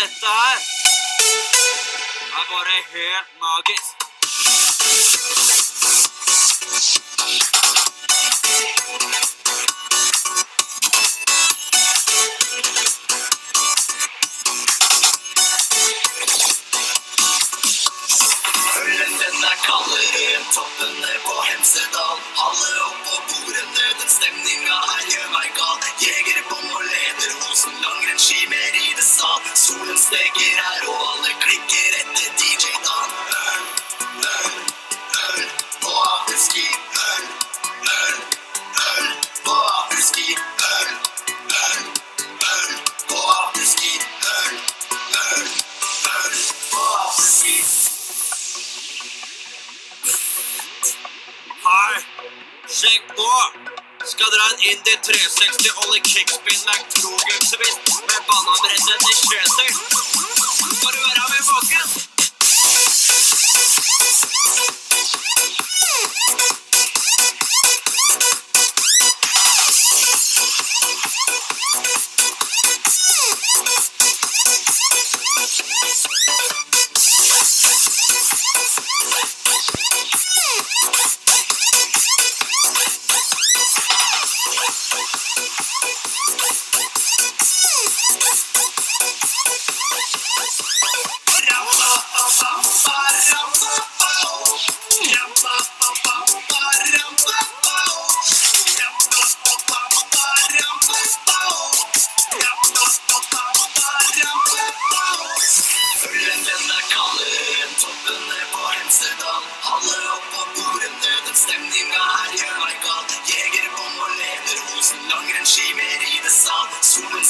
dette her er bare helt magisk. Ølen den er kaldere enn toppene steker her, og alle klikker etter DJ Dan. Øl, øl, øl på afterski. Øl, øl, øl på afterski. Øl, øl, øl på afterski. Øl, øl, øl på afterski. Hei, sjekk nå! Skal dra en Indy 360 Ollie Kickspin McTrogen-twist med bananbrettet i Kjetil.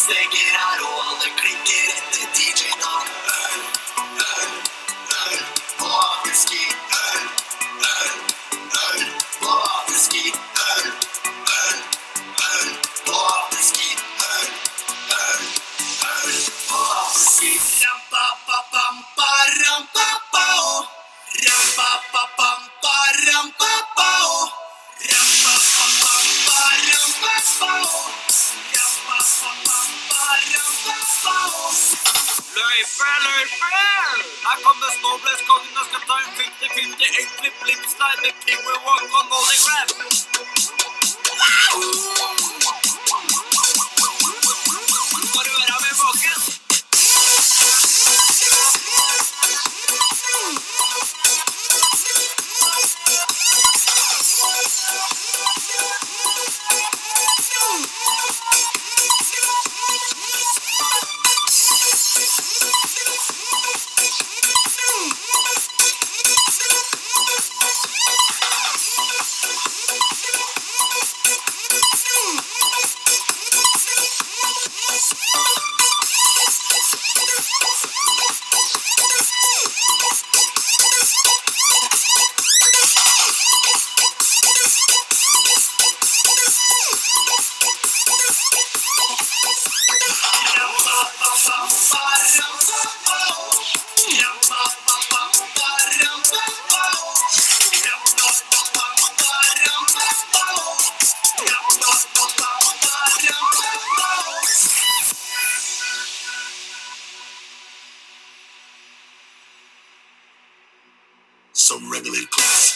Solen her, og alle klikker etter DJ Løype, løype! Her kommer Snowblaze-kongen og skal ta en 50-50 egentlig flipslide med Pigway Walk og Nolly Grab. Skal some regular class.